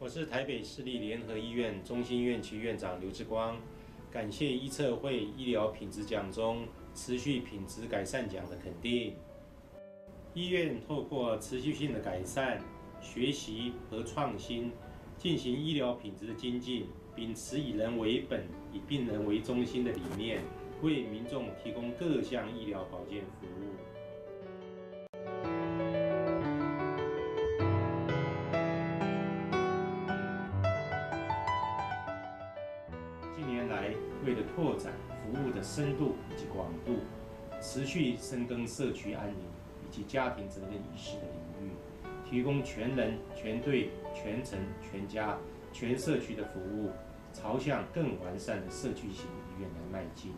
我是台北市立联合医院中心院区院长刘志光，感谢医策会医疗品质奖中持续品质改善奖的肯定。医院透过持续性的改善、学习和创新，进行医疗品质的精进，秉持以人为本、以病人为中心的理念，为民众提供各项医疗保健服务。近年来，为了拓展服务的深度以及广度，持续深耕社区安宁以及家庭责任意识的领域，提供全人、全队、全程、全家、全社区的服务，朝向更完善的社区型医院来迈进。